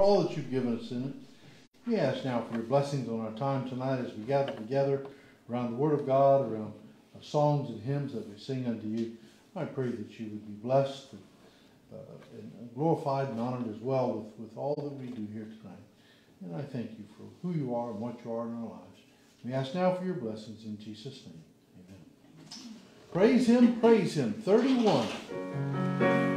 all that you've given us in it. We ask now for your blessings on our time tonight as we gather together around the Word of God, around songs and hymns that we sing unto you. I pray that you would be blessed and, uh, and glorified and honored as well with, with all that we do here tonight. And I thank you for who you are and what you are in our lives. We ask now for your blessings in Jesus' name. Amen. Praise him, praise him. 31.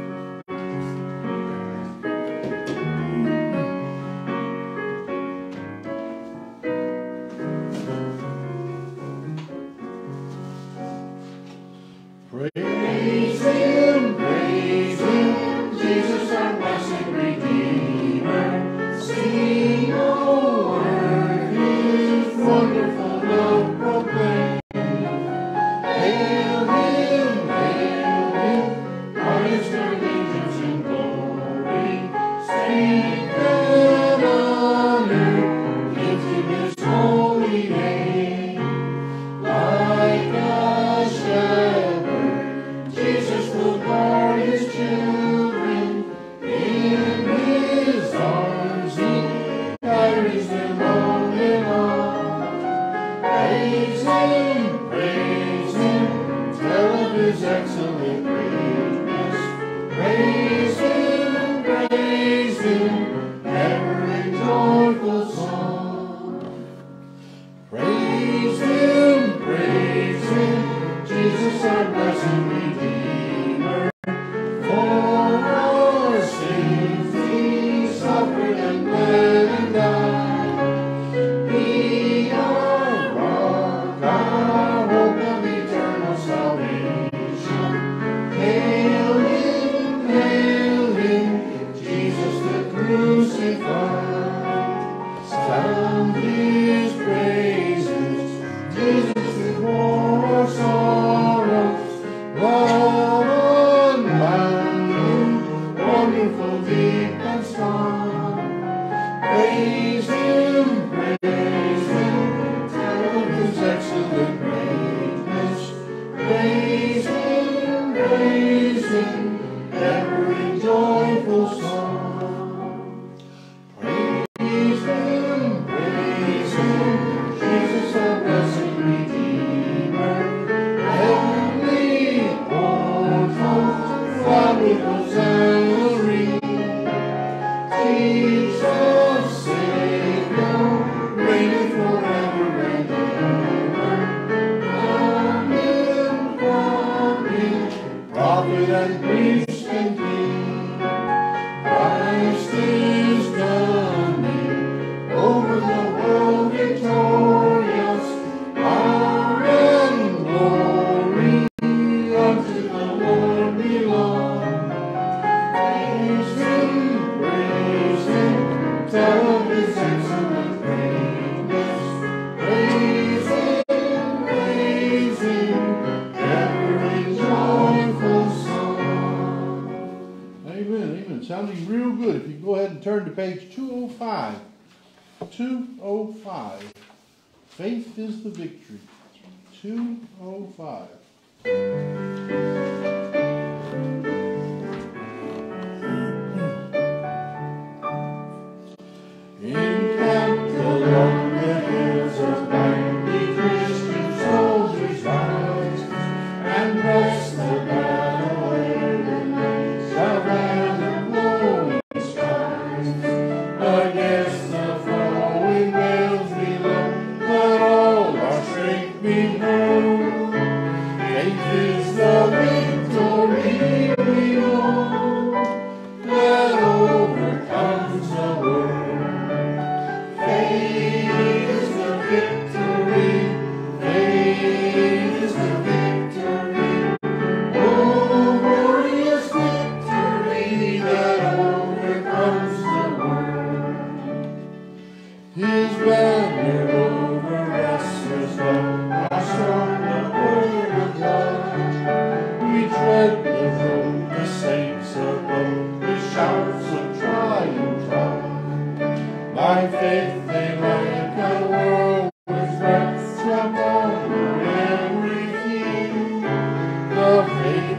to page 205. 205. Faith is the victory. 205.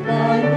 Our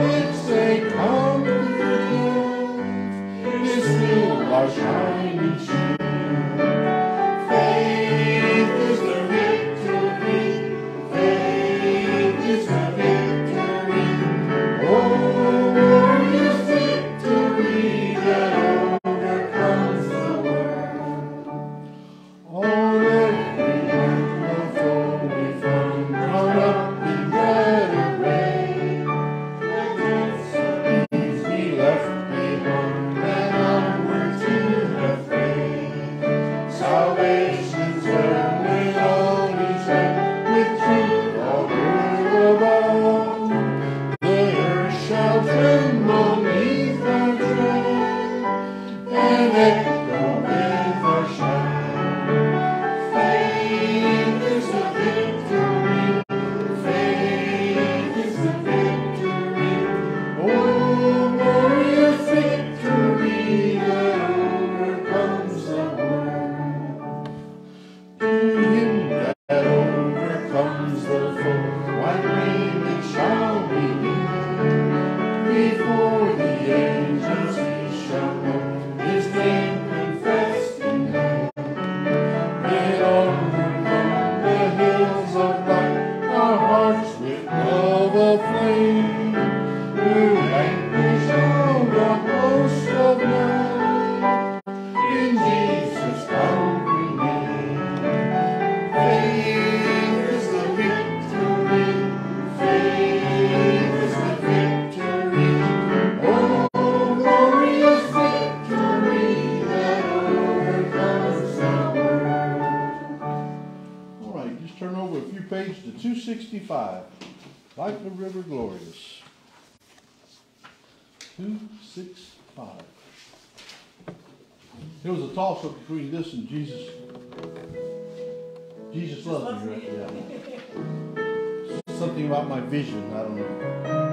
It was a toss up between this and Jesus. Jesus loves me, right? Yeah. Something about my vision, I don't know.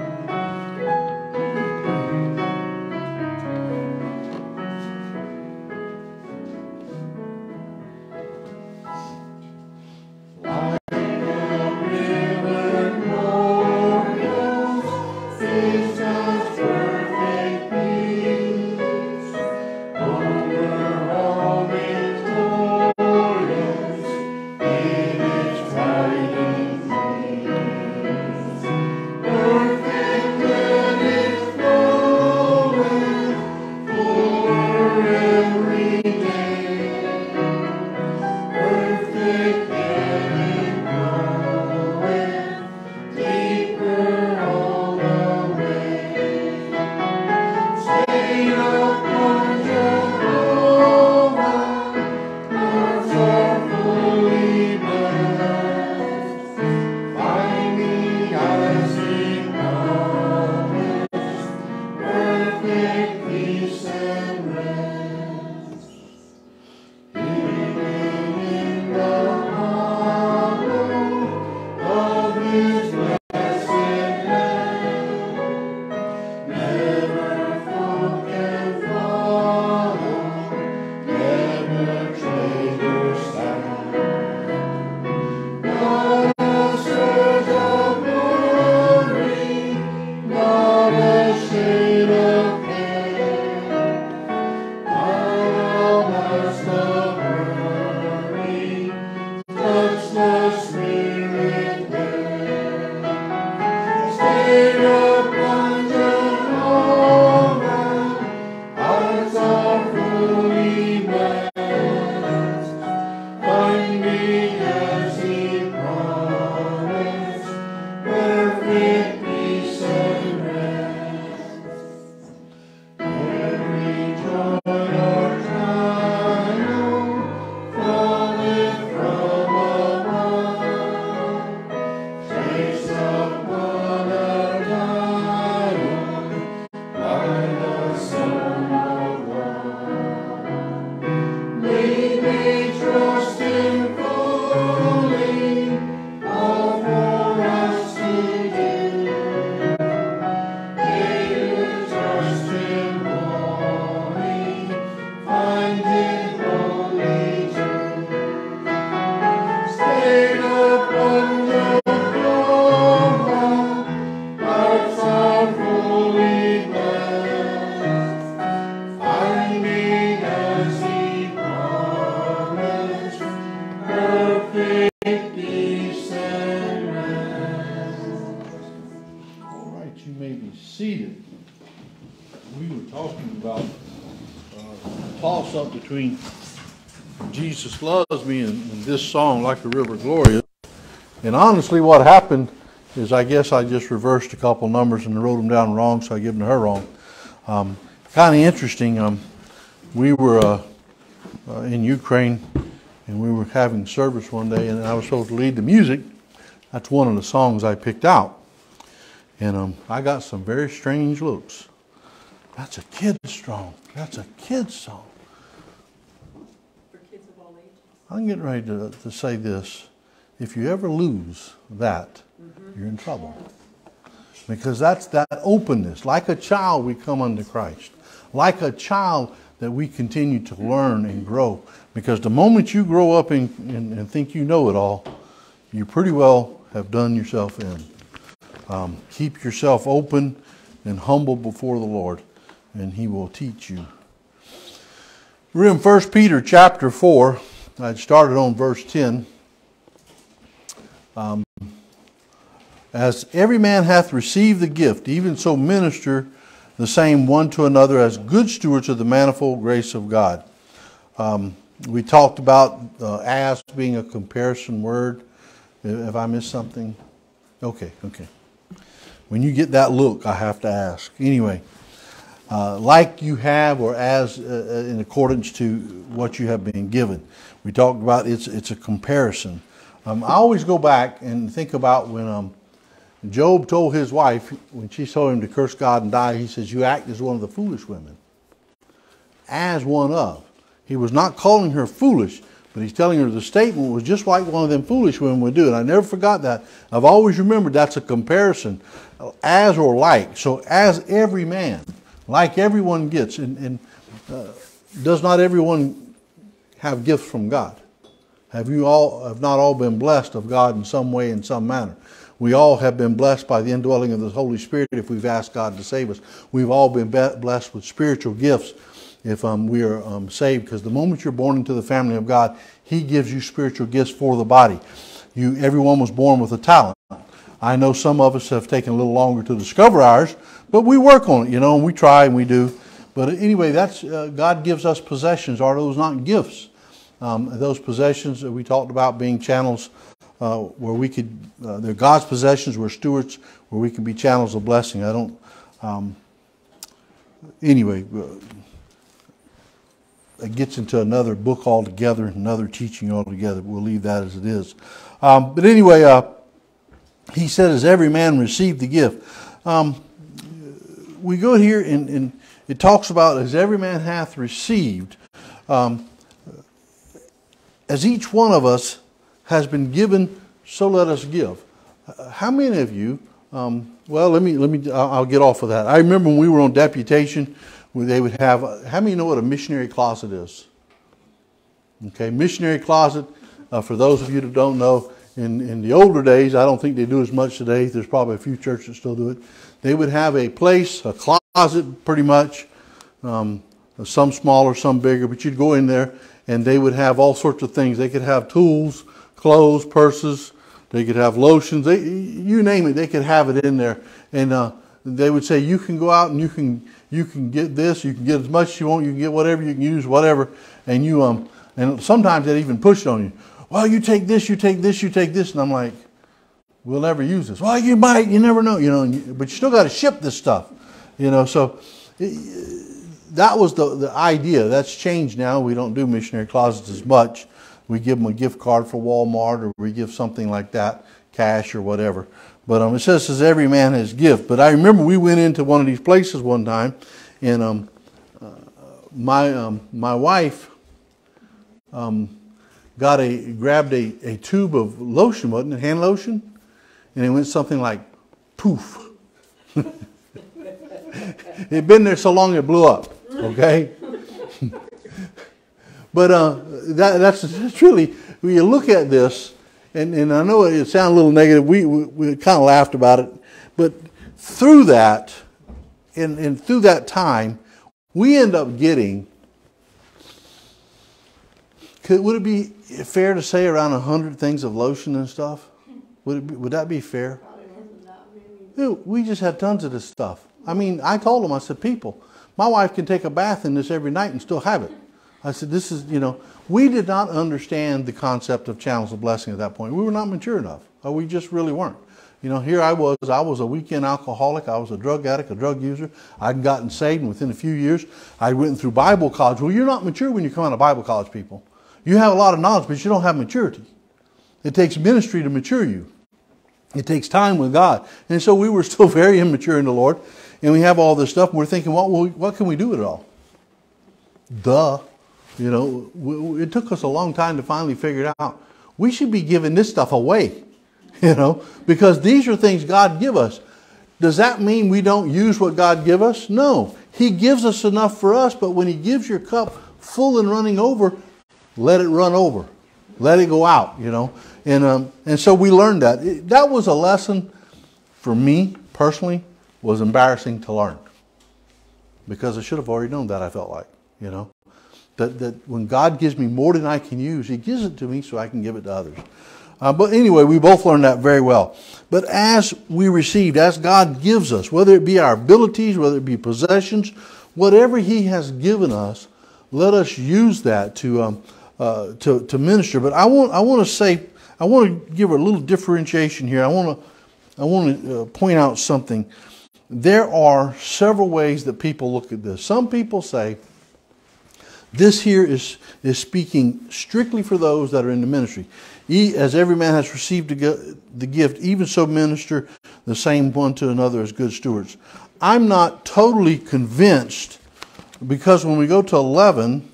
Loves Me in, and this song, Like a River Glorious. And honestly, what happened is I guess I just reversed a couple numbers and wrote them down wrong, so I gave them to her wrong. Um, kind of interesting. Um, we were uh, uh, in Ukraine and we were having service one day, and I was supposed to lead the music. That's one of the songs I picked out. And um, I got some very strange looks. That's a kid's song. That's a kid's song. For kids of all ages. I'm getting ready to, to say this. If you ever lose that, Mm-hmm. you're in trouble. Because that's that openness. Like a child, we come unto Christ. Like a child that we continue to learn and grow. Because the moment you grow up and, and, and think you know it all, you pretty well have done yourself in. Um, keep yourself open and humble before the Lord, and He will teach you. We're in 1 Peter chapter 4. I started on verse 10. Um, as every man hath received the gift, even so minister the same one to another as good stewards of the manifold grace of God. Um, we talked about uh, as being a comparison word. Have I missed something? Okay, okay. When you get that look, I have to ask. Anyway, uh, like you have or as uh, in accordance to what you have been given. We talked about it's, it's a comparison. Um, I always go back and think about when um, Job told his wife, when she told him to curse God and die, he says, You act as one of the foolish women. As one of. He was not calling her foolish, but he's telling her the statement was just like one of them foolish women would do. And I never forgot that. I've always remembered that's a comparison, as or like. So, as every man, like everyone gets, and, and uh, does not everyone have gifts from God? Have you all have not all been blessed of God in some way, in some manner? We all have been blessed by the indwelling of the Holy Spirit if we've asked God to save us. We've all been blessed with spiritual gifts if um, we are um, saved, because the moment you're born into the family of God, He gives you spiritual gifts for the body. You, everyone was born with a talent. I know some of us have taken a little longer to discover ours, but we work on it, you know, and we try and we do. But anyway, that's uh, God gives us possessions. Are those not gifts? Um, those possessions that we talked about being channels uh, where we could, uh, they're God's possessions, we're stewards, where we can be channels of blessing. I don't, um, anyway, uh, it gets into another book altogether, another teaching altogether. We'll leave that as it is. Um, but anyway, uh, he said, as every man received the gift. Um, we go here and, and, it talks about as every man hath received. Um, as each one of us has been given, so let us give. How many of you? Um, well, let me let me. I'll, get off of that. I remember when we were on deputation, where they would have. How many know what a missionary closet is? Okay, missionary closet. Uh, for those of you that don't know, in in the older days, I don't think they do as much today. There's probably a few churches that still do it. They would have a place, a closet, pretty much. Um, some smaller, some bigger, but you'd go in there and they would have all sorts of things. They could have tools, clothes, purses. They could have lotions. They, you name it, they could have it in there. And uh, they would say, you can go out and you can you can get this. You can get as much as you want. You can get whatever you can use, whatever. And you um and sometimes they even push on you. Well, you take this, you take this, you take this, and I'm like, we'll never use this. Well, you might, you never know, you know. But you still got to ship this stuff, you know. So. It, that was the, the idea. That's changed now. We don't do missionary closets as much. We give them a gift card for Walmart or we give something like that, cash or whatever. But um, it says, says every man has gift. But I remember we went into one of these places one time and um, uh, my, um, my wife um, got a, grabbed a, a tube of lotion, wasn't it, hand lotion? And it went something like poof. It'd been there so long it blew up. Okay? but uh, that, that's, that's really, when you look at this, and, and I know it sounds a little negative, we, we, we kind of laughed about it, but through that, and, and through that time, we end up getting, could, would it be fair to say around 100 things of lotion and stuff? Would, be, would that be fair? We just had tons of this stuff. I mean, I told them, I said, people, my wife can take a bath in this every night and still have it. I said, this is, you know, we did not understand the concept of channels of blessing at that point. We were not mature enough. Uh, we just really weren't. You know, here I was, I was a weekend alcoholic, I was a drug addict, a drug user. I'd gotten saved, and within a few years, I went through Bible college. Well, you're not mature when you come out of Bible college, people. You have a lot of knowledge, but you don't have maturity. It takes ministry to mature you. It takes time with God. And so we were still very immature in the Lord, and we have all this stuff, and we're thinking, what, what can we do with it all? Duh. You know, it took us a long time to finally figure it out. We should be giving this stuff away, you know, because these are things God give us. Does that mean we don't use what God give us? No. He gives us enough for us, but when he gives your cup full and running over, let it run over. Let it go out, you know. And, um, and so we learned that. That was a lesson for me personally, was embarrassing to learn. Because I should have already known that, I felt like, you know. That, that when God gives me more than I can use, He gives it to me so I can give it to others. Uh, but anyway, we both learned that very well. But as we received, as God gives us, whether it be our abilities, whether it be possessions, whatever He has given us, let us use that to, um, uh, to, to minister. But I want, I want to say, I want to give a little differentiation here. I want to, I want to uh, point out something. There are several ways that people look at this. Some people say, this here is, is speaking strictly for those that are in the ministry. As every man has received the gift, even so minister the same one to another as good stewards. I'm not totally convinced because when we go to 11,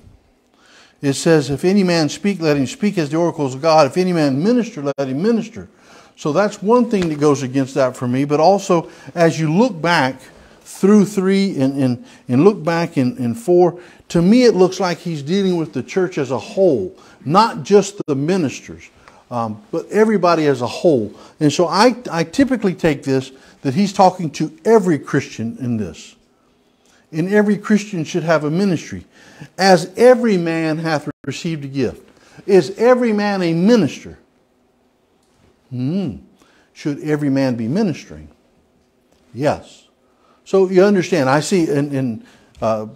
it says, If any man speak, let him speak as the oracles of God. If any man minister, let him minister. So that's one thing that goes against that for me. But also, as you look back through 3 and, and, and look back in, in 4, to me, it looks like he's dealing with the church as a whole, not just the ministers, um, but everybody as a whole. And so I, I typically take this that he's talking to every Christian in this. And every Christian should have a ministry. As every man hath received a gift. Is every man a minister? Hmm. Should every man be ministering? Yes. So you understand, I see in, in uh,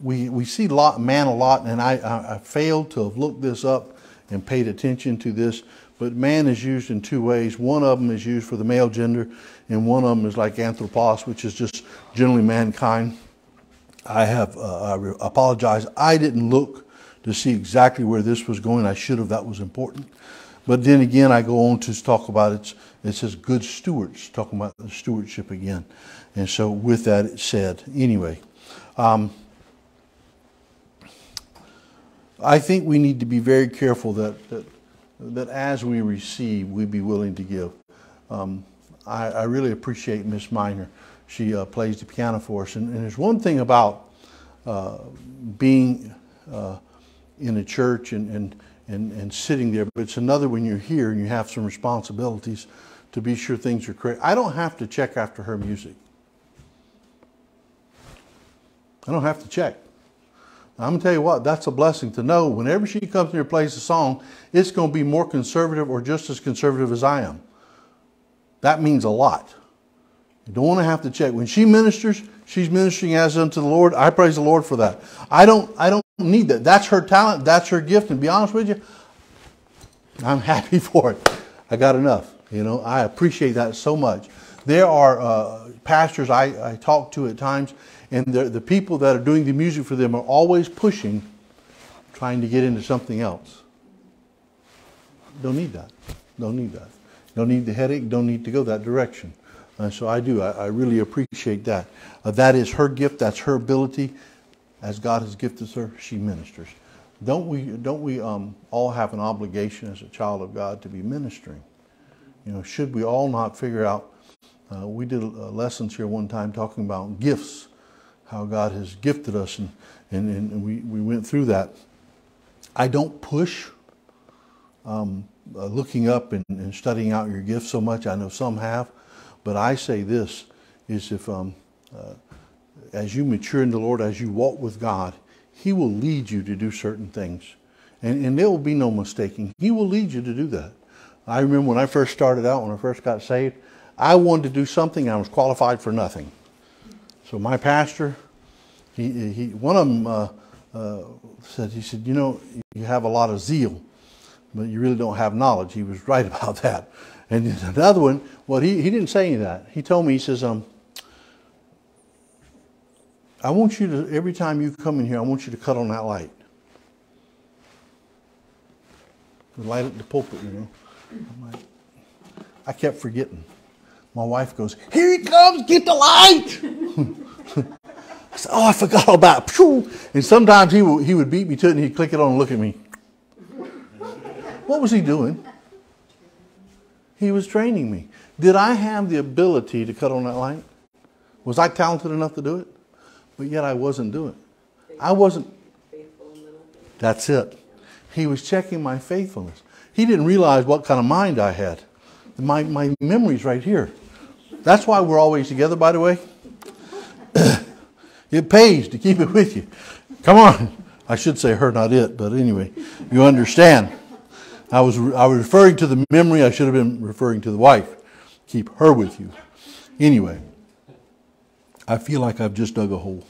we, we see lot, man a lot, and I, I, I failed to have looked this up and paid attention to this. But man is used in two ways. One of them is used for the male gender, and one of them is like anthropos, which is just generally mankind. I have uh, I apologize. I didn't look to see exactly where this was going. I should have. That was important. But then again, I go on to talk about it. It says good stewards, talking about the stewardship again. And so with that it said, anyway. Um, I think we need to be very careful that, that, that as we receive, we be willing to give. Um, I, I, really appreciate Miss Miner. She uh, plays the piano for us. And, and there's one thing about uh, being uh, in a church and, and, and, and sitting there, but it's another when you're here and you have some responsibilities to be sure things are correct. I don't have to check after her music. I don't have to check. I'm going to tell you what, that's a blessing to know whenever she comes here and plays a song, it's going to be more conservative or just as conservative as I am. That means a lot. You don't want to have to check. When she ministers, she's ministering as unto the Lord. I praise the Lord for that. I don't, I don't need that. That's her talent. That's her gift. And be honest with you, I'm happy for it. I got enough. You know, I appreciate that so much. There are uh, pastors I, I talk to at times, and the, the people that are doing the music for them are always pushing, trying to get into something else. Don't need that. Don't need that. Don't need the headache. Don't need to go that direction. And so I do. I, I really appreciate that. Uh, that is her gift. That's her ability. As God has gifted her, she ministers. Don't we? Don't we um, all have an obligation as a child of God to be ministering? You know, should we all not figure out? Uh, we did uh, lessons here one time talking about gifts how God has gifted us, and, and, and we, we went through that. I don't push um, uh, looking up and, and, studying out your gifts so much. I know some have, but I say this is if um, uh, as you mature in the Lord, as you walk with God, He will lead you to do certain things. And, and there will be no mistaking. He will lead you to do that. I remember when I first started out, when I first got saved, I wanted to do something I was qualified for nothing. So my pastor, he, he one of them, uh, uh, said, he said, you know, you have a lot of zeal, but you really don't have knowledge. He was right about that. And the other one, well, he, he didn't say any of that. He told me, he says, um, I want you to, every time you come in here, I want you to cut on that light. The light at the pulpit, you know. Like, I kept forgetting. My wife goes, Here he comes, get the light. I said, Oh, I forgot all about it. And sometimes he would, he would beat me to it and he'd click it on and look at me. What was he doing? He was training me. Did I have the ability to cut on that light? Was I talented enough to do it? But yet I wasn't doing it. I wasn't. That's it. He was checking my faithfulness. He didn't realize what kind of mind I had. My, my memory's right here. That's why we're always together, by the way. it pays to keep it with you. Come on. I should say her, not it, but anyway, you understand. I was, I was referring to the memory, I should have been referring to the wife. Keep her with you. Anyway, I feel like I've just dug a hole.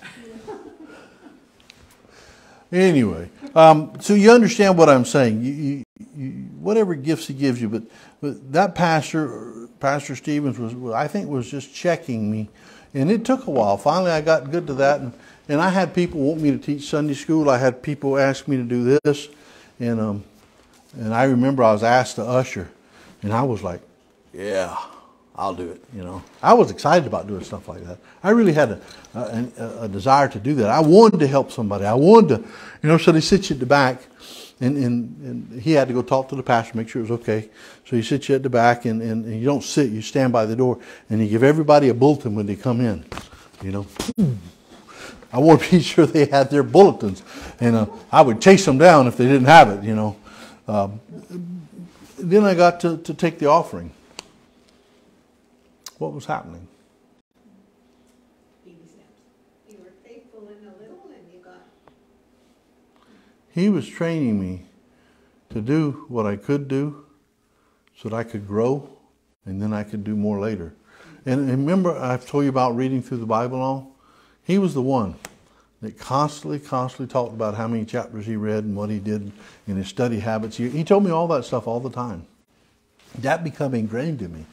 Anyway, um, so you understand what I'm saying. You, you, you, whatever gifts he gives you, but, but that pastor, Pastor Stevens, was I think was just checking me, and it took a while. Finally, I got good to that, and, and I had people want me to teach Sunday school. I had people ask me to do this, and um, and I remember I was asked to usher, and I was like, yeah. I'll do it. You know, I was excited about doing stuff like that. I really had a, a, a, desire to do that. I wanted to help somebody. I wanted to, you know. So they sit you at the back, and, and, and he had to go talk to the pastor, make sure it was okay. So he sits you at the back, and, and, and you don't sit. You stand by the door, and you give everybody a bulletin when they come in. You know, I want to be sure they had their bulletins, and uh, I would chase them down if they didn't have it. You know. Um, then I got to, to take the offering what was happening? You were faithful in a little and you got. He was training me to do what I could do so that I could grow and then I could do more later. And remember, I've told you about reading through the Bible all? He was the one that constantly, constantly talked about how many chapters he read and what he did in his study habits. He, he told me all that stuff all the time. That became ingrained in me.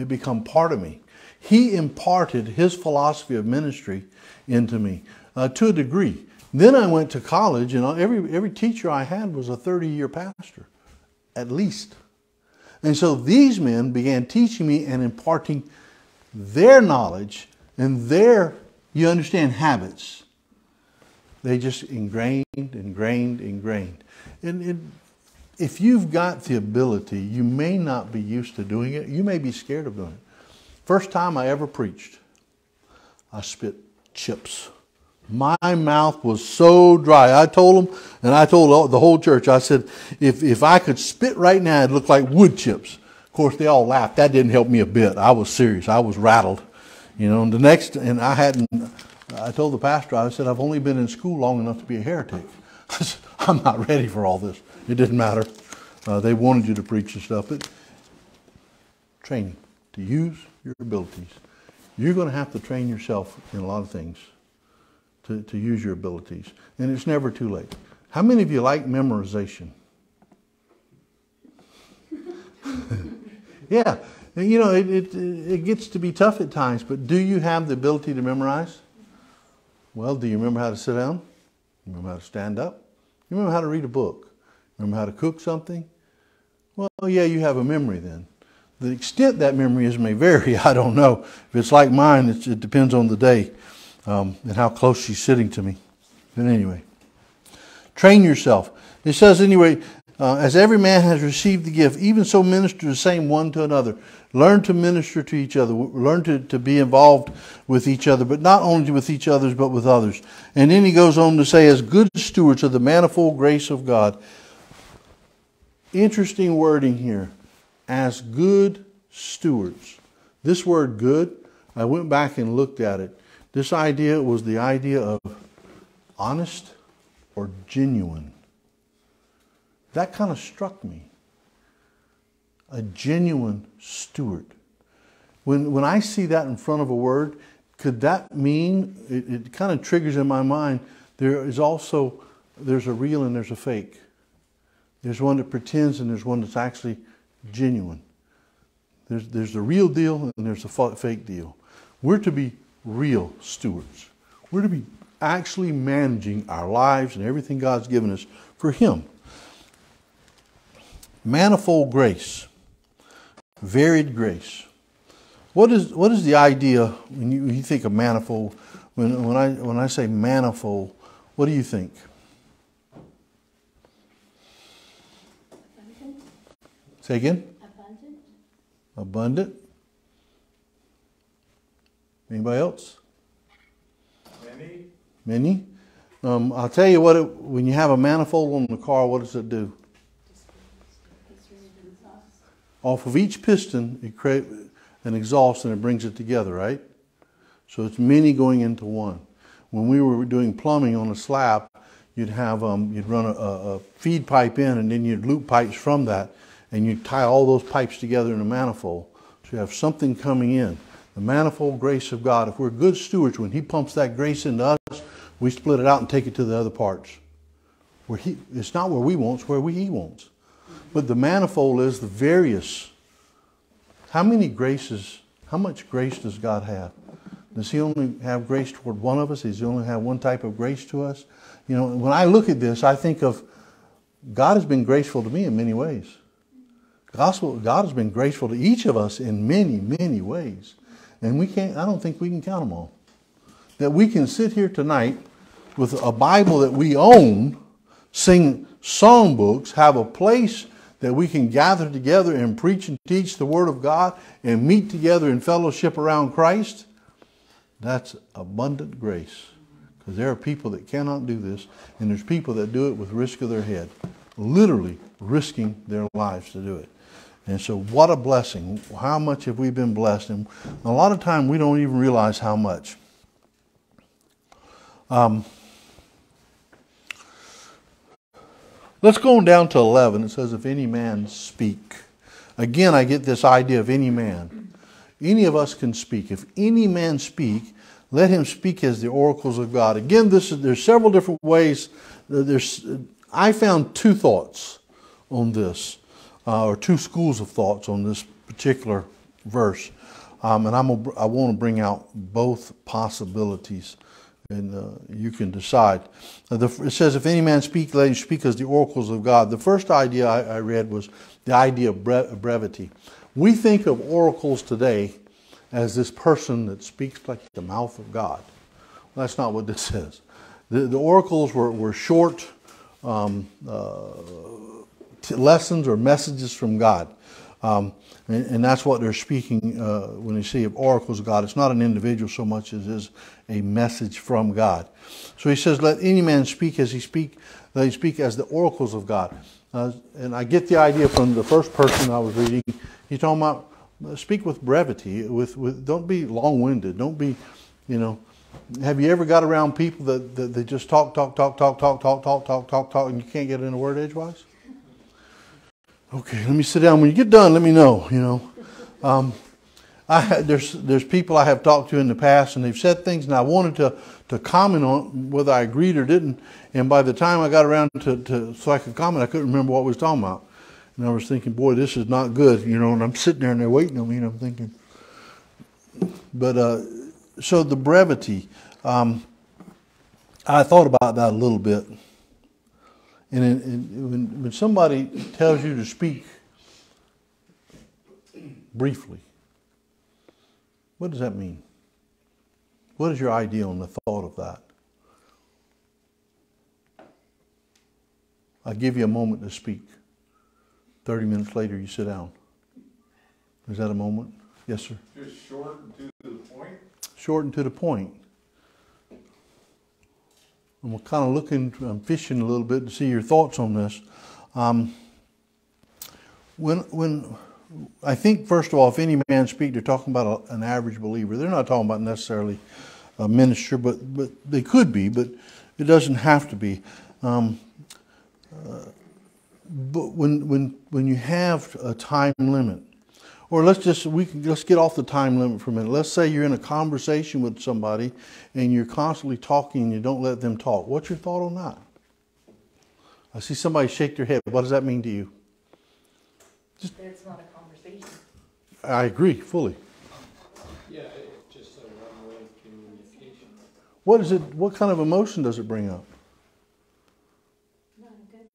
It become part of me. He imparted his philosophy of ministry into me uh, to a degree. Then I went to college, and every, every teacher I had was a 30 year pastor, at least. And so these men began teaching me and imparting their knowledge and their, you understand, habits. They just ingrained, ingrained, ingrained. And, and if you've got the ability, you may not be used to doing it. You may be scared of doing it. First time I ever preached, I spit chips. My mouth was so dry. I told them, and I told the whole church, I said, if, if I could spit right now, it'd look like wood chips. Of course, they all laughed. That didn't help me a bit. I was serious. I was rattled. You know, and the next, and I hadn't, I told the pastor, I said, I've only been in school long enough to be a heretic. I said, I'm not ready for all this. It didn't matter. Uh, they wanted you to preach and stuff, but training to use your abilities. You're going to have to train yourself in a lot of things to, to use your abilities. And it's never too late. How many of you like memorization? yeah. You know, it, it, it gets to be tough at times, but do you have the ability to memorize? Well, do you remember how to sit down? Remember how to stand up? You remember how to read a book? Remember how to cook something? Well, yeah, you have a memory then. The extent that memory is may vary. I don't know. If it's like mine, it's, it depends on the day um, and how close she's sitting to me. But anyway, train yourself. It says, anyway, uh, as every man has received the gift, even so minister the same one to another. Learn to minister to each other. Learn to, to be involved with each other, but not only with each other, but with others. And then he goes on to say, as good stewards of the manifold grace of God, interesting wording here as good stewards. This word good, I went back and looked at it. This idea was the idea of honest or genuine. That kind of struck me. A genuine steward. When, when I see that in front of a word, could that mean, it, it kind of triggers in my mind There is also there's a real and there's a fake. There's one that pretends and there's one that's actually genuine. There's there's the real deal and there's the fake deal. We're to be real stewards. We're to be actually managing our lives and everything God's given us for Him. Manifold grace, varied grace. What is, what is the idea when you, when you think of manifold? When, when, I, when I say manifold, what do you think? Say again? Abundant. Abundant. Anybody else? Many, Many? Um, I'll tell you what, it, when you have a manifold on the car, what does it do? Off of each piston, it creates an exhaust and it brings it together, right? So it's many going into one. When we were doing plumbing on a slab, you'd have um, you'd run a, a feed pipe in, and then you'd loop pipes from that, and you'd tie all those pipes together in a manifold. So you have something coming in. The manifold grace of God. If we're good stewards, when He pumps that grace into us, we split it out and take it to the other parts. Where he, it's not where we want, it's where we, He wants. But the manifold is the various. How many graces, how much grace does God have? Does He only have grace toward one of us? Does He only have one type of grace to us? You know, when I look at this, I think of God has been graceful to me in many ways. Gospel, God has been graceful to each of us in many, many ways. And we can't, I don't think we can count them all. That we can sit here tonight with a Bible that we own, sing songbooks, have a place that we can gather together and preach and teach the Word of God and meet together in fellowship around Christ, that's abundant grace. Because there are people that cannot do this, and there's people that do it with risk of their head, literally risking their lives to do it. And so, what a blessing. How much have we been blessed? And a lot of time we don't even realize how much. Um, let's go on down to 11. It says, If any man speak. Again, I get this idea of any man. Any of us can speak. If any man speak, let him speak as the oracles of God. Again, this is, there's several different ways. There's, I found two thoughts on this, uh, or two schools of thoughts on this particular verse. Um, and I'm a, I want to bring out both possibilities, and uh, you can decide. Uh, the, it says, "If any man speak, let him speak as the oracles of God." The first idea I, I read was the idea of bre- brevity. We think of oracles today as this person that speaks like the mouth of God. Well, that's not what this says. The, the oracles were, were short um, uh, lessons or messages from God. Um, and, and, that's what they're speaking uh, when they say of oracles of God. It's not an individual so much as is a message from God. So he says, "Let any man speak as he speak. Let him speak as the oracles of God." Uh, and I get the idea from the first person I was reading. He's talking about speak with brevity. With, with don't be long-winded. Don't be, you know. Have you ever got around people that, that they just talk, talk, talk, talk, talk, talk, talk, talk, talk, talk, and you can't get in a word edgewise? Okay, let me sit down. When you get done, let me know. You know, um, I there's there's people I have talked to in the past, and they've said things, and I wanted to to comment on whether I agreed or didn't. And by the time I got around to, to so I could comment, I couldn't remember what we was talking about. And I was thinking, boy, this is not good, you know. And I'm sitting there and they're waiting on me, and I'm thinking. But uh, so the brevity, um, I thought about that a little bit. And it, when, when somebody tells you to speak briefly, what does that mean? What is your idea on the thought of that? I give you a moment to speak. 30 minutes later, you sit down. Is that a moment? Yes, sir. just short and to the point. Short and to the point. I'm kind of looking, I'm fishing a little bit to see your thoughts on this. Um, when, when I think, first of all, if any man speak, they're talking about a, an average believer. They're not talking about necessarily a minister, but, but they could be, but it doesn't have to be. Um, uh, but when, when, when you have a time limit, or let's just we can let's get off the time limit for a minute. Let's say you're in a conversation with somebody and you're constantly talking and you don't let them talk. What's your thought on that? I see somebody shake their head. What does that mean to you? Just, It's not a conversation. I agree fully. Yeah, it's just a one-way communication. What is it? What kind of emotion does it bring up?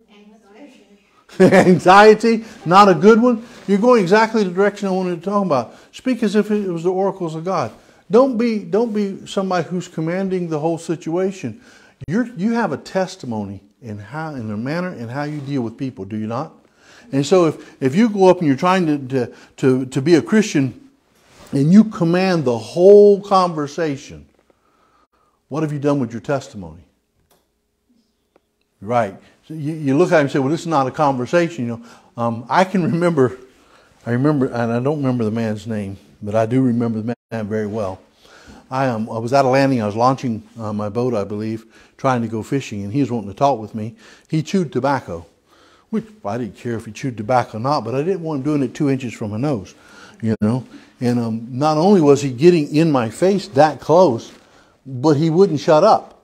Anxiety. Anxiety, not a good one. You're going exactly the direction I wanted to talk about. Speak as if it was the oracles of God. Don't be don't be somebody who's commanding the whole situation. You're you have a testimony in how in the manner and how you deal with people, do you not? And so if, if you go up and you're trying to, to, to, to be a Christian and you command the whole conversation, what have you done with your testimony? Right. So you, you look at him and say, well, this is not a conversation. You know, um, I can remember, I remember, and I don't remember the man's name, but I do remember the man very well. I, um, I was at a landing. I was launching uh, my boat, I believe, trying to go fishing, and he was wanting to talk with me. He chewed tobacco, which I didn't care if he chewed tobacco or not, but I didn't want him doing it two inches from my nose, you know. And um, not only was he getting in my face that close, but he wouldn't shut up.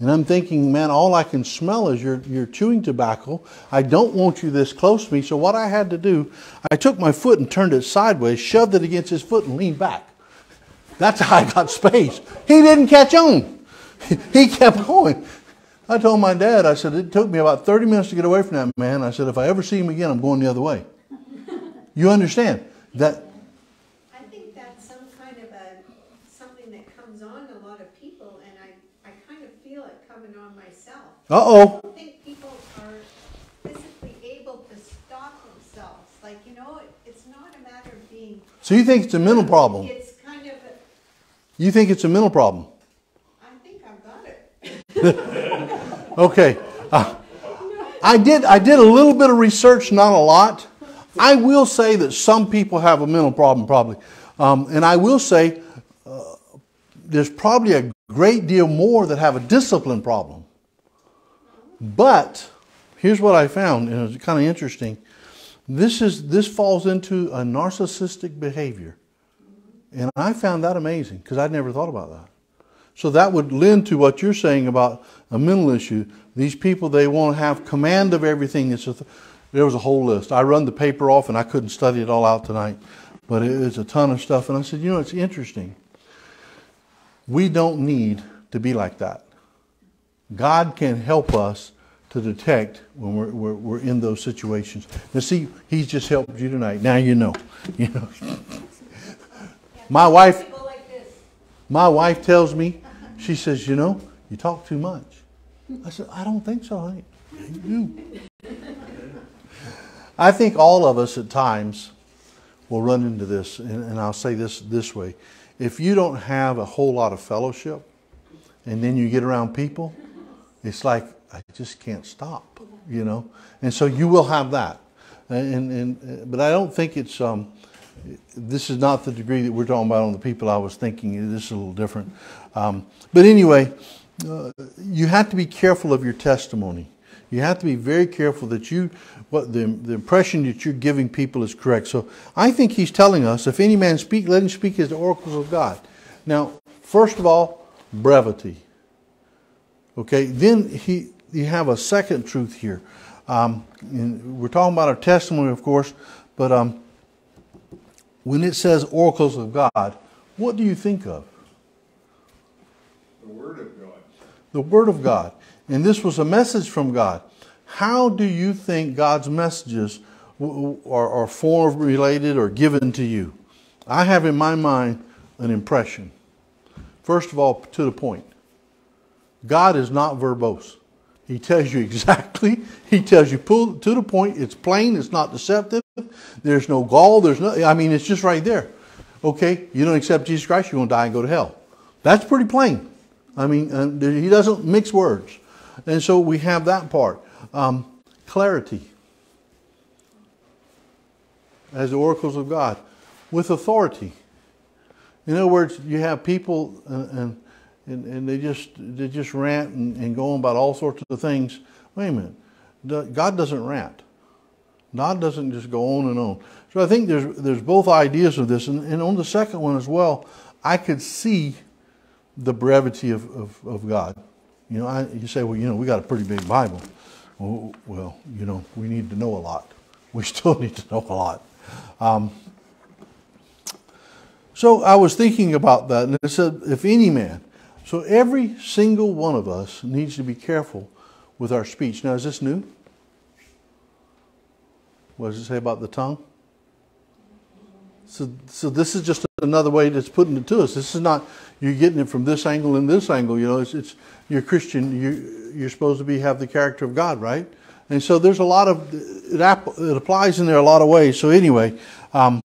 And I'm thinking, man, all I can smell is you're, you're chewing tobacco. I don't want you this close to me. So what I had to do, I took my foot and turned it sideways, shoved it against his foot, and leaned back. That's how I got space. He didn't catch on. He kept going. I told my dad, I said, it took me about 30 minutes to get away from that man. I said, if I ever see him again, I'm going the other way. You understand? That I think that's some kind of a, something that comes on a lot of people, and I, I kind of feel it coming on myself. Uh oh. I don't think people are physically able to stop themselves, like, you know, it's not a matter of being, So you think it's a mental problem? it's kind of, a- You think it's a mental problem? I think I've got it. Okay. Uh, I did I did a little bit of research, not a lot. I will say that some people have a mental problem, probably. Um, and I will say uh, there's probably a great deal more that have a discipline problem. But here's what I found, and it's kind of interesting. This is this falls into a narcissistic behavior. And I found that amazing because I'd never thought about that. So that would lend to what you're saying about a mental issue. These people, they want to have command of everything. It's a th- there was a whole list. I run the paper off and I couldn't study it all out tonight, but it was a ton of stuff. And I said, you know, it's interesting. We don't need to be like that. God can help us to detect when we're, we're, we're in those situations. Now, see, He's just helped you tonight. Now you know. You know. My wife, my wife tells me, she says, you know, you talk too much. I said, I don't think so, honey. You do. I think all of us at times will run into this, and, and I'll say this this way. If you don't have a whole lot of fellowship, and then you get around people, it's like, I just can't stop, you know? And so you will have that. And, and, but I don't think it's, um, this is not the degree that we're talking about on the people I was thinking. This is a little different. Um, but anyway, uh, you have to be careful of your testimony. You have to be very careful that you, what the, the impression that you're giving people is correct. So I think he's telling us, if any man speak, let him speak as the oracles of God. Now, first of all, brevity. Okay, then he, you have a second truth here. Um, we're talking about our testimony, of course, but um, when it says oracles of God, what do you think of? The Word of God. The Word of God. And this was a message from God. How do you think God's messages are, are formulated or given to you? I have in my mind an impression. First of all, to the point. God is not verbose. He tells you exactly. He tells you pull to the point. It's plain. It's not deceptive. There's no gall. There's no. I mean, it's just right there. Okay, you don't accept Jesus Christ, you're going to die and go to hell. That's pretty plain. I mean, uh, he doesn't mix words, and so we have that part. Um, clarity as the oracles of God with authority. In other words, you have people and, and and, and they just they just rant and, and go on about all sorts of things. Wait a minute, God doesn't rant. God doesn't just go on and on. So I think there's there's both ideas of this, and, and on the second one as well, I could see the brevity of, of, of God. You know, I, you say, well, you know, we got a pretty big Bible. Well, well, you know, we need to know a lot. We still need to know a lot. Um, so I was thinking about that, and it said, if any man. So every single one of us needs to be careful with our speech. Now, is this new? What does it say about the tongue? So, so this is just another way that's putting it to us. This is not you're getting it from this angle and this angle. You know, it's, it's you're Christian. You you're supposed to be have the character of God, right? And so there's a lot of it, it applies in there a lot of ways. So anyway, um,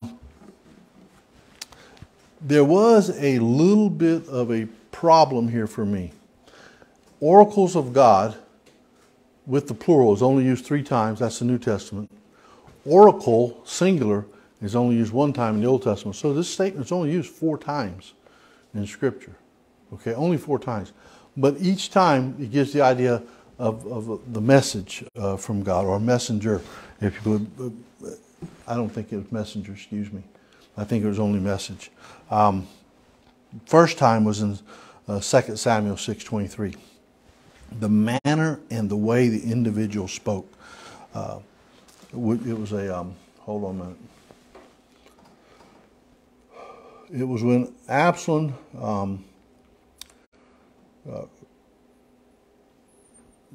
there was a little bit of a problem here for me. Oracles of God, with the plural, is only used three times. That's the New Testament. Oracle, singular, is only used one time in the Old Testament. So this statement is only used four times in Scripture. Okay, only four times. But each time it gives the idea of, of the message uh, from God or messenger, if you would. I don't think it was messenger, excuse me. I think it was only message. Um, first time was in uh, 2 Samuel 6.23. The manner and the way the individual spoke. Uh, it was a, um, hold on a minute it was when Absalom um, uh,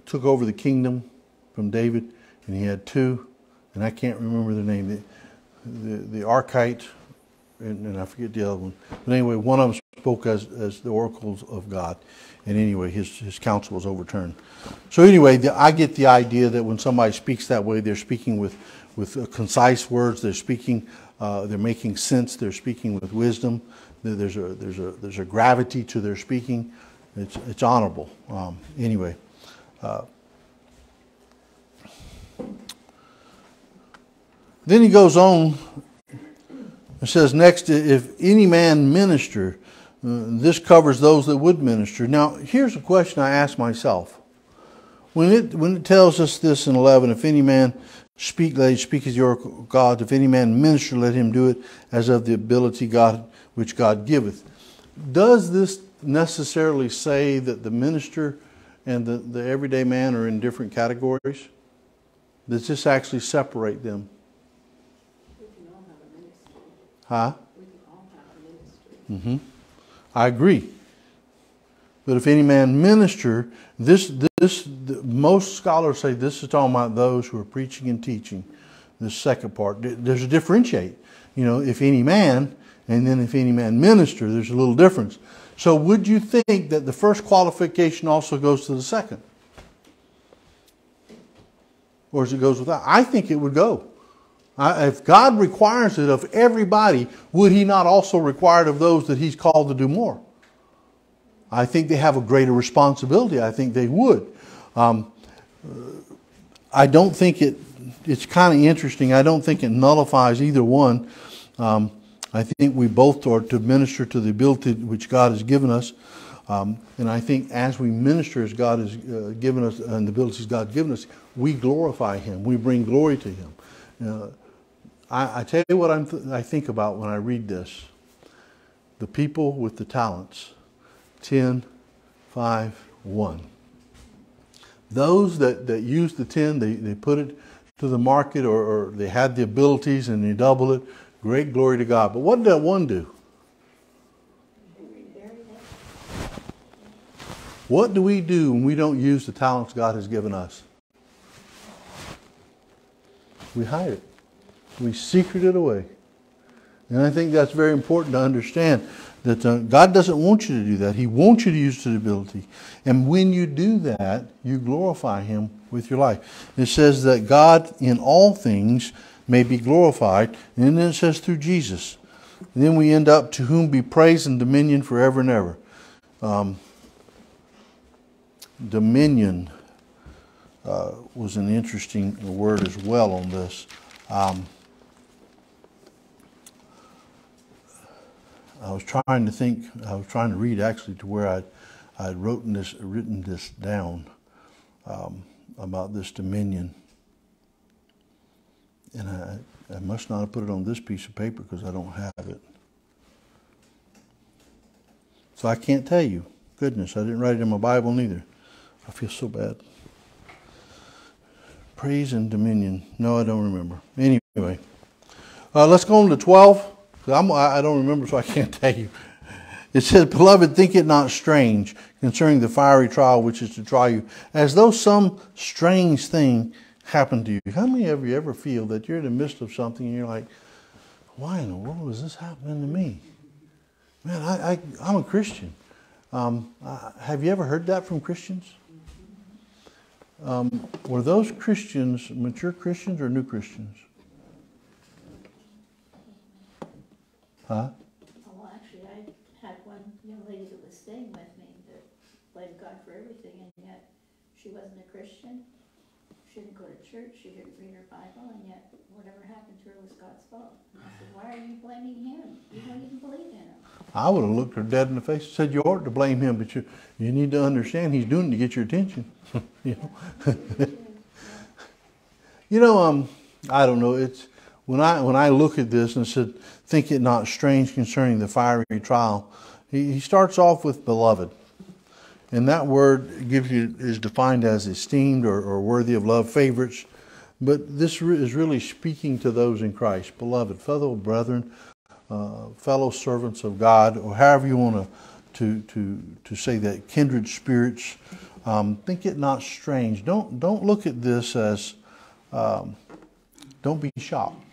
took over the kingdom from David, and he had two, and I can't remember the name, the, the, the Archite, and, and I forget the other one. But anyway, one of them spoke as, as the oracles of God. And anyway, his, his counsel was overturned. So anyway, the, I get the idea that when somebody speaks that way, they're speaking with, with uh, concise words. They're speaking uh, they're making sense. They're speaking with wisdom. There's a, there's a, there's a gravity to their speaking. It's, it's honorable. Um, anyway. Uh, then he goes on and says, next, if any man minister, this covers those that would minister. Now, here's a question I ask myself. When it, when it tells us this in 11, if any man Speak, let him speak as your God. If any man minister, let him do it as of the ability God which God giveth. Does this necessarily say that the minister and the, the everyday man are in different categories? Does this actually separate them? We can all have a ministry. Huh? We can all have a ministry. Mm-hmm. I agree. But if any man minister, this, this, most scholars say this is talking about those who are preaching and teaching. This second part, there's a differentiate. You know, if any man, and then if any man minister, there's a little difference. So would you think that the first qualification also goes to the second? Or as it goes without? I think it would go. If God requires it of everybody, would he not also require it of those that he's called to do more? I think they have a greater responsibility. I think they would. Um, I don't think it, it's kind of interesting. I don't think it nullifies either one. Um, I think we both are to minister to the ability which God has given us. Um, and I think as we minister as God has uh, given us and the abilities God has given us, we glorify Him. We bring glory to Him. Uh, I, I, tell you what th I think about when I read this. The people with the talents 10, 5, 1. Those that, that use the 10, they, they put it to the market or, or they had the abilities and they double it. Great glory to God. But what did that one do? What do we do when we don't use the talents God has given us? We hide it. We secret it away. And I think that's very important to understand that uh, God doesn't want you to do that. He wants you to use the ability. And when you do that, you glorify Him with your life. It says that God in all things may be glorified. And then it says through Jesus. And then we end up to whom be praise and dominion forever and ever. Um, dominion uh, was an interesting word as well on this. Um, I was trying to think, I was trying to read actually to where I I had written this, written this down um, about this dominion. And I, I must not have put it on this piece of paper because I don't have it. So I can't tell you. Goodness, I didn't write it in my Bible neither. I feel so bad. Praise and dominion. No, I don't remember. Anyway, uh, let's go on to 12. I'm, I don't remember, so I can't tell you. It says, Beloved, think it not strange concerning the fiery trial which is to try you, as though some strange thing happened to you. How many of you ever feel that you're in the midst of something and you're like, why in the world is this happening to me? Man, I, I, I'm a Christian. Um, uh, have you ever heard that from Christians? Um, were those Christians mature Christians or new Christians? Huh? Oh, actually, I had one young lady that was staying with me that blamed God for everything, and yet she wasn't a Christian. She didn't go to church, she didn't read her Bible, and yet whatever happened to her was God's fault. And I said, why are you blaming him? You don't even believe in him. I would have looked her dead in the face and said, You ought to blame him, but you, you need to understand he's doing it to get your attention. you know, you know um, I don't know. It's when I when I look at this and said, Think it not strange concerning the fiery trial, he, he starts off with beloved. And that word gives you is defined as esteemed or, or worthy of love, favorites. But this is really speaking to those in Christ, beloved, fellow brethren, uh, fellow servants of God, or however you want to, to, to, to say that, kindred spirits. Um, think it not strange. Don't, don't look at this as, um, don't be shocked.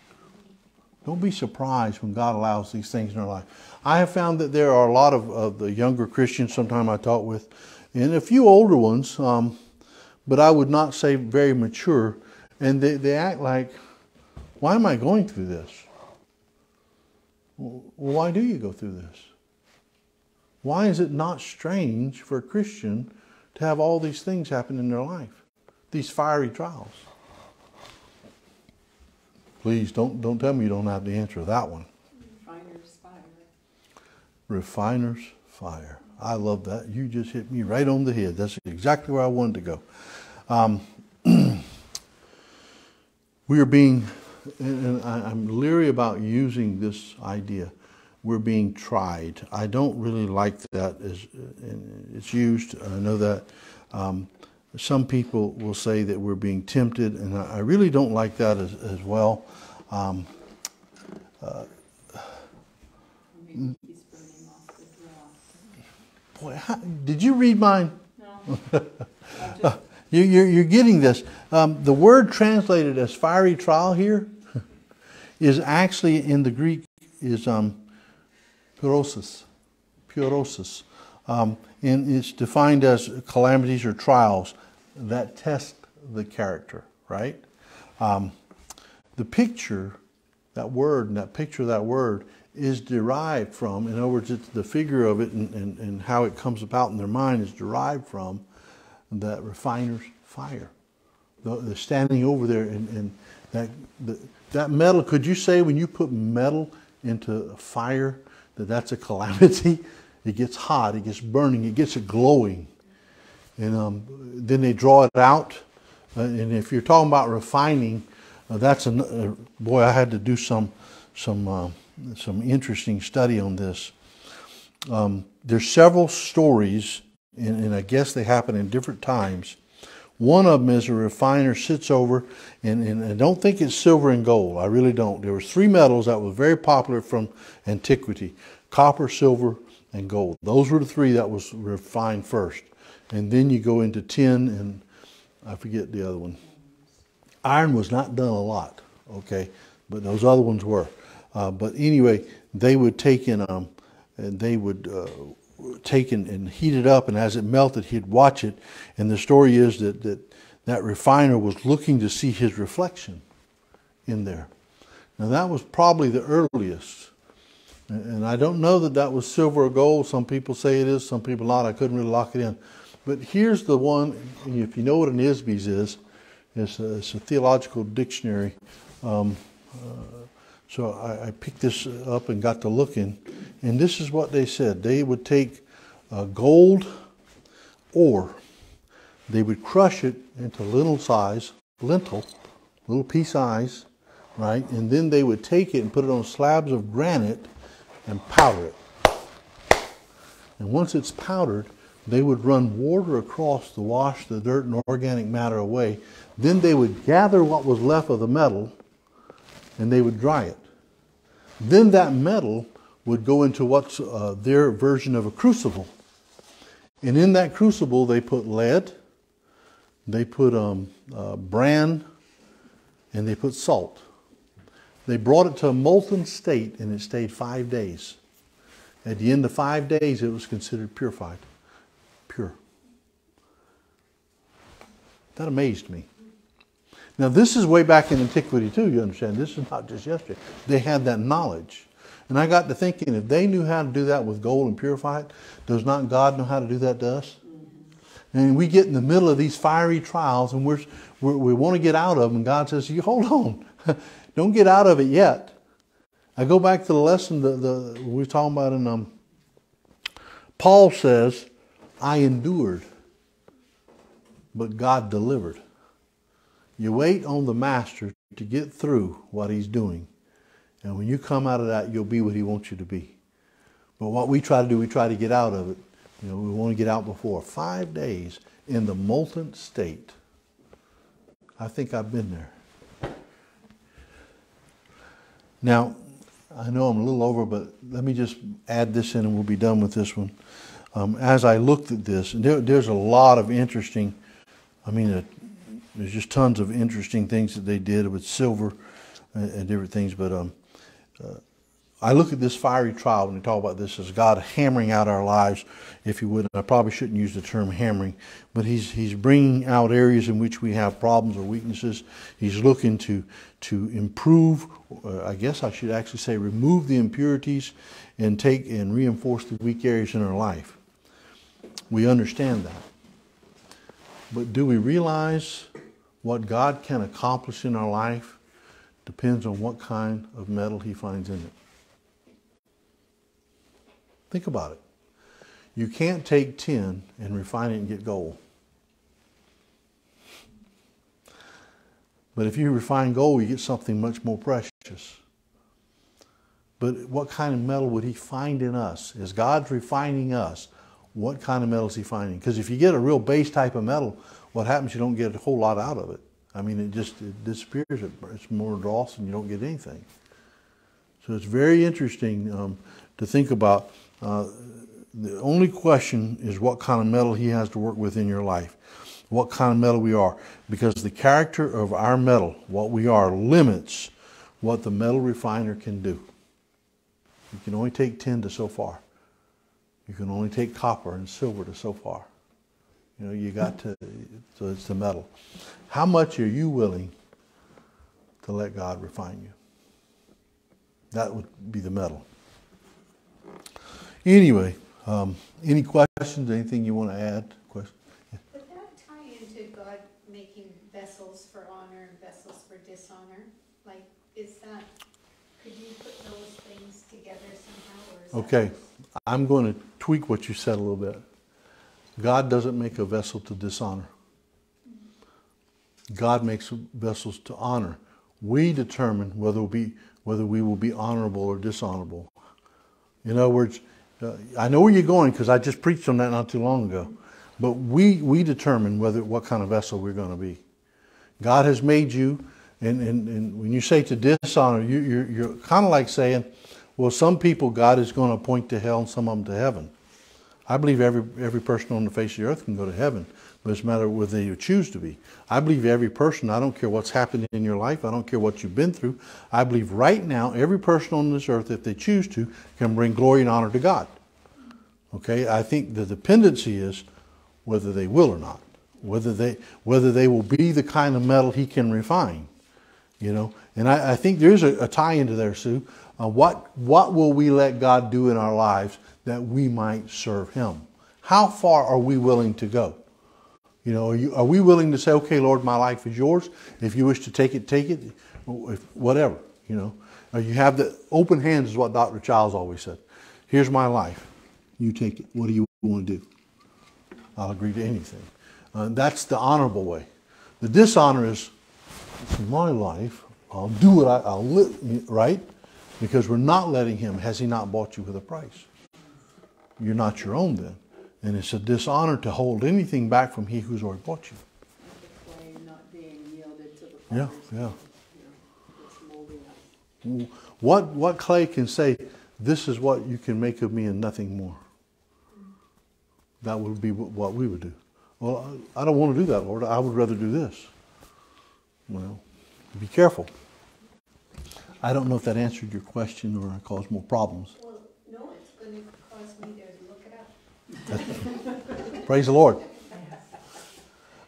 Don't be surprised when God allows these things in our life. I have found that there are a lot of, of the younger Christians, sometime I talk with, and a few older ones, um, but I would not say very mature, and they, they act like, why am I going through this? Well, why do you go through this? Why is it not strange for a Christian to have all these things happen in their life? These fiery trials. Please don't, don't tell me you don't have the answer to that one. Refiner's fire. Refiner's fire. I love that. You just hit me right on the head. That's exactly where I wanted to go. Um, we are being, and I'm leery about using this idea. We're being tried. I don't really like that as it's used. I know that um, some people will say that we're being tempted, and I really don't like that as, as well. Um, uh, Maybe he's burning off the draw. boy, how, did you read mine? No. You, you're, you're getting this. Um, the word translated as fiery trial here is actually in the Greek is um, pyrosis, pyrosis, um, and it's defined as calamities or trials that test the character. Right. Um, the picture, that word, and that picture of that word is derived from. In other words, it's the figure of it and, and, and how it comes about in their mind is derived from that refiner's fire. The, the standing over there and, and that the, that metal. Could you say when you put metal into fire that that's a calamity? It gets hot, it gets burning, it gets glowing, and um, then they draw it out. Uh, and if you're talking about refining, uh, that's a uh, boy. I had to do some some uh, some interesting study on this. Um, there's several stories and, and I guess they happen in different times. One of them is a refiner sits over, and, and I don't think it's silver and gold. I really don't. There were three metals that were very popular from antiquity: copper, silver, and gold. Those were the three that was refined first, and then you go into tin, and I forget the other one. Iron was not done a lot, okay, but those other ones were. Uh, but anyway, they would take in, um, and they would. Uh, taken and heat it up, and as it melted, he'd watch it. And the story is that that, that refiner was looking to see his reflection in there. Now, that was probably the earliest. And I don't know that that was silver or gold. Some people say it is, some people not. I couldn't really lock it in. But here's the one, if you know what an ISBES is, it's a, it's a theological dictionary. Um, uh, so I, I, picked this up and got to looking, and this is what they said. They would take uh, gold ore, they would crush it into little size, lentil, little pea size, right? And then they would take it and put it on slabs of granite and powder it. And once it's powdered, they would run water across to wash the dirt and organic matter away. Then they would gather what was left of the metal and they would dry it. Then that metal would go into what's uh, their version of a crucible. And in that crucible, they put lead, they put um, uh, bran, and they put salt. They brought it to a molten state and it stayed five days. At the end of five days, it was considered purified, That amazed me. Now, this is way back in antiquity, too, you understand. This is not just yesterday. They had that knowledge. And I got to thinking, if they knew how to do that with gold and purify it, does not God know how to do that to us? And we get in the middle of these fiery trials and we're, we're we want to get out of them. And God says, you hold on. Don't get out of it yet. I go back to the lesson that the, we were talking about in um, Paul says, I endured, but God delivered. You wait on the master to get through what he's doing. And when you come out of that, you'll be what he wants you to be. But what we try to do, we try to get out of it. You know, we want to get out before five days in the molten state. I think I've been there. Now, I know I'm a little over, but let me just add this in and we'll be done with this one. Um, as I looked at this, there, there's a lot of interesting, I mean, uh, there's just tons of interesting things that they did with silver and, and different things, but um, uh, I look at this fiery trial when we talk about this as God hammering out our lives, if you would. I probably shouldn't use the term hammering, but He's He's bringing out areas in which we have problems or weaknesses. He's looking to to improve. Uh, I guess I should actually say remove the impurities and take and reinforce the weak areas in our life. We understand that, but do we realize what God can accomplish in our life depends on what kind of metal He finds in it. Think about it. You can't take tin and refine it and get gold. But if you refine gold, you get something much more precious. But what kind of metal would he find in us? As God's refining us, what kind of metal is he finding? Because if you get a real base type of metal, what happens? You don't get a whole lot out of it. I mean, it just it disappears. It's more dross and you don't get anything. So it's very interesting um, to think about. Uh, the only question is what kind of metal he has to work with in your life, what kind of metal we are, because the character of our metal, what we are, limits what the metal refiner can do. You can only take tin to so far. You can only take copper and silver to so far. You know, you got to, so it's the metal. How much are you willing to let God refine you? That would be the metal. Anyway, um, any questions? Anything you want to add? Question? Would that tie into God making vessels for honor and vessels for dishonor? Like, is that, could you put those things together somehow, or is that Okay, I'm going to tweak what you said a little bit. God doesn't make a vessel to dishonor. God makes vessels to honor. We determine whether we, whether we will be honorable or dishonorable. In other words, uh, I know where you're going because I just preached on that not too long ago. But we, we determine whether what kind of vessel we're going to be. God has made you, and, and, and when you say to dishonor, you, you're, you're kind of like saying, well, some people God is going to appoint to hell and some of them to heaven. I believe every, every person on the face of the earth can go to heaven, but it's a matter of whether you choose to be. I believe every person, I don't care what's happened in your life, I don't care what you've been through, I believe right now every person on this earth, if they choose to, can bring glory and honor to God. Okay, I think the dependency is whether they will or not, whether they, whether they will be the kind of metal he can refine. You know, and I, I think there's a, a tie into there, Sue. Uh, what, what will we let God do in our lives that we might serve Him? How far are we willing to go? You know, are, you, are we willing to say, okay, Lord, my life is yours. If you wish to take it, take it. If, whatever, you know. Or you have the open hands is what Dr. Childs always said. Here's my life. You take it. What do you want to do? I'll agree to anything. Uh, that's the honorable way. The dishonor is, it's my life. I'll do what I, I'll li- right? Because we're not letting him. Has he not bought you with a price? You're not your own then. And it's a dishonor to hold anything back from he who's already bought you. The clay not being yielded to the Yeah, yeah. hand, you know, It's molding us. What, what clay can say, this is what you can make of me and nothing more? That would be what we would do. Well, I I don't want to do that, Lord. I would rather do this. Well, be careful. I don't know if that answered your question or caused more problems. Well, no, it's gonna cause me to look it up. Praise the Lord.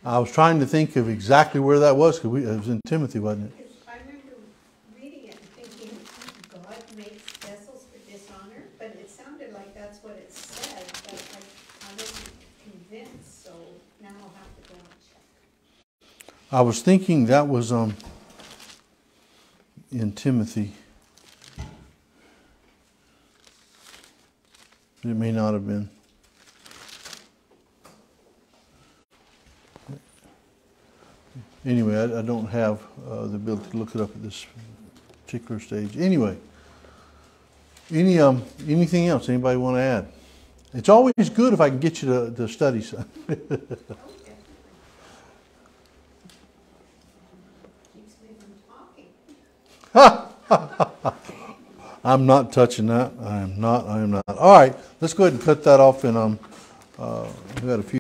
I was trying to think of exactly where that was because it was in Timothy, wasn't it? I remember reading it and thinking, God makes vessels for dishonor, but it sounded like that's what it said, but I, I wasn't convinced, so now I'll have to go and check. I was thinking that was um, in Timothy. It may not have been. Anyway, I, I don't have uh, the ability to look it up at this particular stage. Anyway, any um, anything else? Anybody want to add? It's always good if I can get you to, to study something. I'm not touching that. I am not. I am not. All right, let's go ahead and cut that off. And um, uh, we got a few.